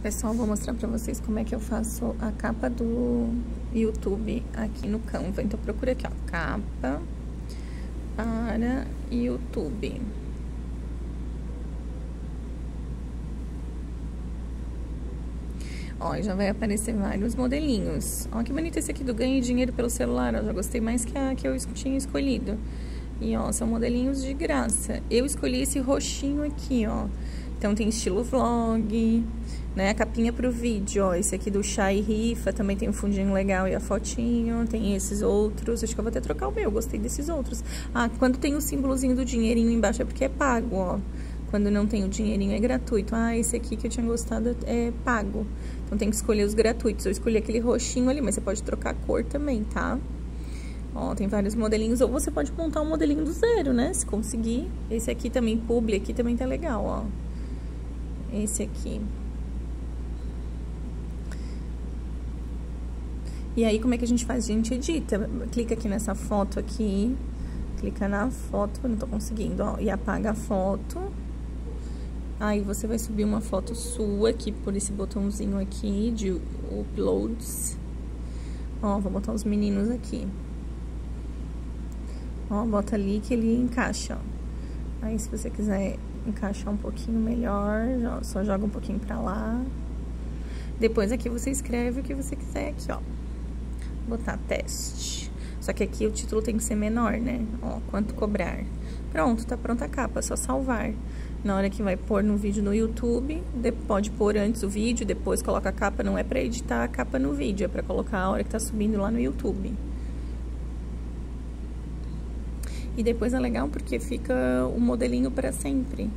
Pessoal, vou mostrar pra vocês como é que eu faço a capa do YouTube aqui no Canva. Então, procura aqui, ó, capa para YouTube. Ó, já vai aparecer vários modelinhos. Ó, que bonito esse aqui do ganhe dinheiro pelo celular. Ó, já gostei mais que a que eu tinha escolhido. E, ó, são modelinhos de graça. Eu escolhi esse roxinho aqui, ó. Então, tem estilo vlog, né? A capinha pro vídeo, ó. Esse aqui do chá e rifa também tem um fundinho legal e a fotinho. Tem esses outros. Acho que eu vou até trocar o meu. Gostei desses outros. Ah, quando tem o símbolozinho do dinheirinho embaixo é porque é pago, ó. Quando não tem o dinheirinho é gratuito. Ah, esse aqui que eu tinha gostado é pago. Então, tem que escolher os gratuitos. Eu escolhi aquele roxinho ali, mas você pode trocar a cor também, tá? Ó, tem vários modelinhos, ou você pode montar um modelinho do zero, né? Se conseguir. Esse aqui também, publi, aqui também tá legal, ó. Esse aqui. E aí, como é que a gente faz? A gente edita. Clica aqui nessa foto aqui. Clica na foto, não tô conseguindo, ó. E apaga a foto. Aí, você vai subir uma foto sua aqui por esse botãozinho aqui de uploads. Ó, vou botar os meninos aqui. Ó, bota ali que ele encaixa, ó. Aí, se você quiser encaixar um pouquinho melhor, só joga um pouquinho pra lá. Depois aqui você escreve o que você quiser aqui, ó. Botar teste. Só que aqui o título tem que ser menor, né? Ó, quanto cobrar. Pronto, tá pronta a capa, é só salvar. Na hora que vai pôr no vídeo no YouTube, pode pôr antes o vídeo, depois coloca a capa, não é pra editar a capa no vídeo, é pra colocar a hora que tá subindo lá no YouTube. E depois é legal porque fica o modelinho para sempre.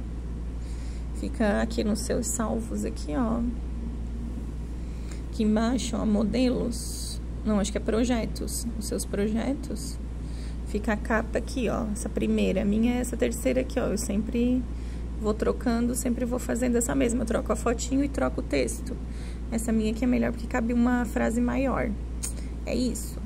Fica aqui nos seus salvos aqui, ó. Aqui embaixo, ó, modelos. Não, acho que é projetos. Os seus projetos. Fica a capa aqui, ó. Essa primeira. A minha é essa terceira aqui, ó. Eu sempre vou trocando, sempre vou fazendo essa mesma. Eu troco a fotinho e troco o texto. Essa minha aqui é melhor porque cabe uma frase maior. É isso.